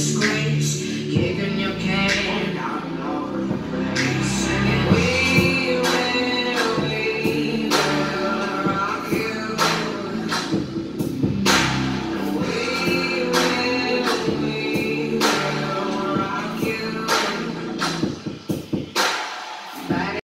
scream.